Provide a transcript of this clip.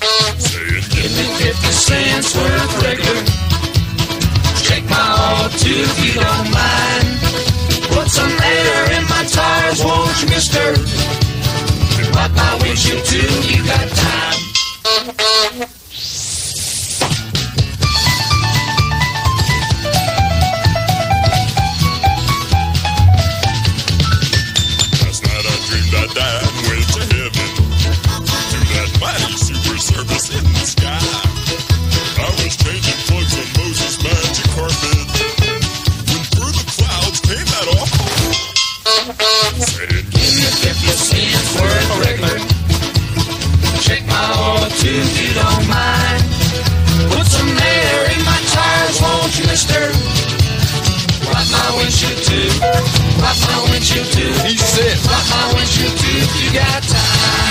Give me 50 cents worth regular. liquor. Check my auto if you don't mind. Put some air in my tires, won't you, mister? And wipe my windshield too, you got time. Last night I dreamed I died. if you got time.